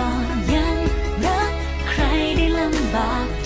ก็ยังรักใครได้ลำบาก